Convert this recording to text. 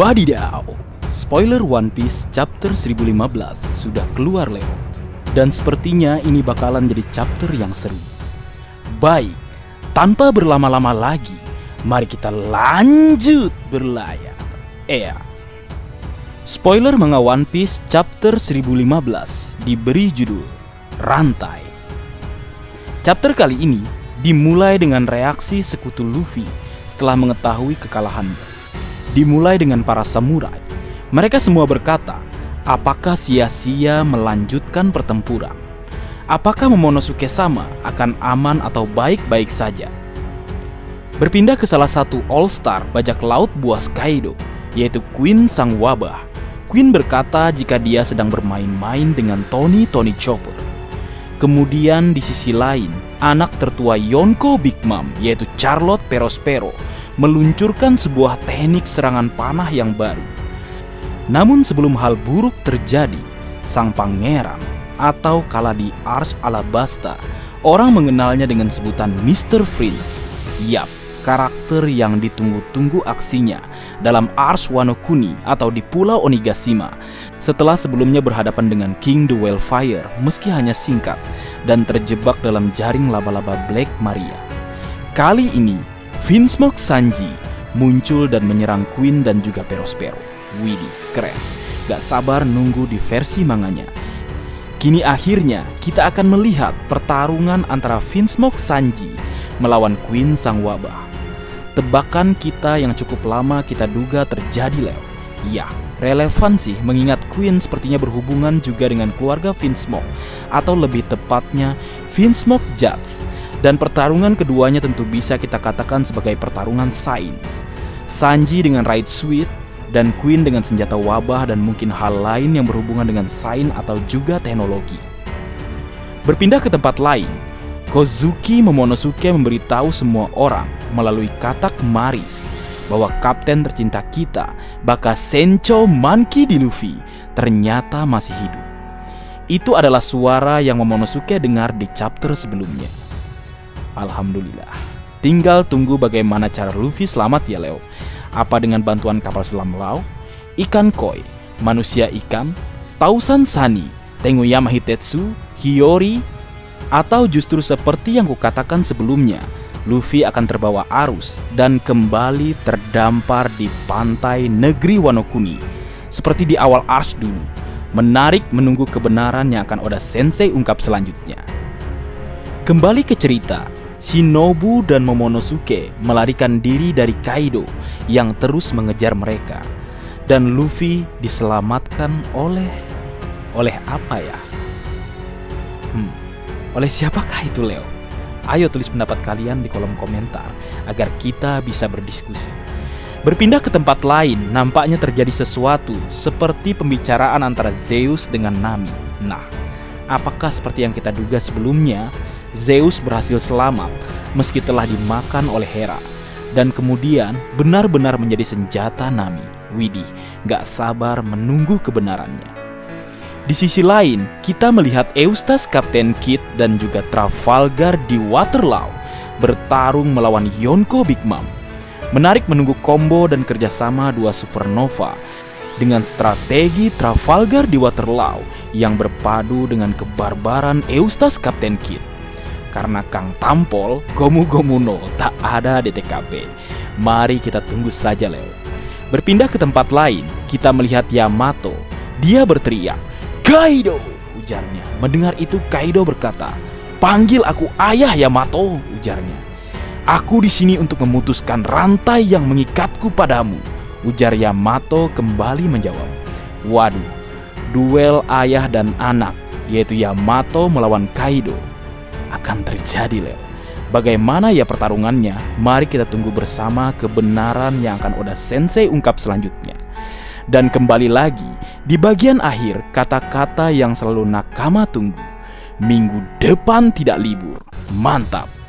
Wadidaw, spoiler One Piece chapter 1015 sudah keluar Leo. Dan sepertinya ini bakalan jadi chapter yang seru. Baik, tanpa berlama-lama lagi, mari kita lanjut berlayar. Ea. Spoiler manga One Piece chapter 1015 diberi judul Rantai. Chapter kali ini dimulai dengan reaksi sekutu Luffy setelah mengetahui kekalahannya dimulai dengan para samurai. Mereka semua berkata, apakah sia-sia melanjutkan pertempuran? Apakah Momonosuke sama akan aman atau baik-baik saja? Berpindah ke salah satu all-star bajak laut buas Kaido, yaitu Queen Sang Wabah. Queen berkata jika dia sedang bermain-main dengan Tony Tony Chopper. Kemudian di sisi lain, anak tertua Yonko Big Mom, yaitu Charlotte Perospero, meluncurkan sebuah teknik serangan panah yang baru. Namun sebelum hal buruk terjadi, sang pangeran atau kala di Arch Alabasta, orang mengenalnya dengan sebutan Mr. Freeze. Yap, karakter yang ditunggu-tunggu aksinya dalam Arch Wano Kuni atau di Pulau Onigashima setelah sebelumnya berhadapan dengan King the Wildfire meski hanya singkat dan terjebak dalam jaring laba-laba Black Maria. Kali ini, Vinsmoke Sanji muncul dan menyerang Queen dan juga Perospero. Widih, keren. Gak sabar nunggu di versi manganya. Kini akhirnya kita akan melihat pertarungan antara Vinsmoke Sanji melawan Queen Sang Wabah. Tebakan kita yang cukup lama kita duga terjadi Leo. Ya, relevan sih mengingat Queen sepertinya berhubungan juga dengan keluarga Vinsmoke atau lebih tepatnya Vinsmoke Judge. Dan pertarungan keduanya tentu bisa kita katakan sebagai pertarungan sains. Sanji dengan Right Sweet dan Queen dengan senjata wabah dan mungkin hal lain yang berhubungan dengan sains atau juga teknologi. Berpindah ke tempat lain, Kozuki Momonosuke memberitahu semua orang melalui katak Maris bahwa kapten tercinta kita, Baka Sencho Monkey di Luffy, ternyata masih hidup. Itu adalah suara yang Momonosuke dengar di chapter sebelumnya. Alhamdulillah. Tinggal tunggu bagaimana cara Luffy selamat ya Leo. Apa dengan bantuan kapal selam laut, ikan koi, manusia ikan, Tausan Sani, Tengoyama Hitetsu, Hiyori, atau justru seperti yang kukatakan sebelumnya, Luffy akan terbawa arus dan kembali terdampar di pantai negeri Wano Kuni seperti di awal Arch dulu. Menarik menunggu kebenaran yang akan Oda Sensei ungkap selanjutnya. Kembali ke cerita, Shinobu dan Momonosuke melarikan diri dari Kaido yang terus mengejar mereka. Dan Luffy diselamatkan oleh oleh apa ya? Hmm, oleh siapakah itu Leo? Ayo tulis pendapat kalian di kolom komentar agar kita bisa berdiskusi. Berpindah ke tempat lain, nampaknya terjadi sesuatu seperti pembicaraan antara Zeus dengan Nami. Nah, apakah seperti yang kita duga sebelumnya, Zeus berhasil selamat meski telah dimakan oleh Hera dan kemudian benar-benar menjadi senjata Nami. Widih, gak sabar menunggu kebenarannya. Di sisi lain, kita melihat Eustace Kapten Kid dan juga Trafalgar di Waterloo bertarung melawan Yonko Big Mom. Menarik menunggu combo dan kerjasama dua supernova dengan strategi Trafalgar di Waterloo yang berpadu dengan kebarbaran Eustace Kapten Kid. Karena Kang Tampol, Gomu Gomu no tak ada di TKP. Mari kita tunggu saja Leo. Berpindah ke tempat lain, kita melihat Yamato. Dia berteriak, Kaido! Ujarnya. Mendengar itu Kaido berkata, Panggil aku ayah Yamato, ujarnya. Aku di sini untuk memutuskan rantai yang mengikatku padamu, ujar Yamato kembali menjawab. Waduh, duel ayah dan anak, yaitu Yamato melawan Kaido, akan terjadi, Leo. Bagaimana ya pertarungannya? Mari kita tunggu bersama kebenaran yang akan Oda Sensei ungkap selanjutnya. Dan kembali lagi, di bagian akhir kata-kata yang selalu nakama tunggu. Minggu depan tidak libur. Mantap.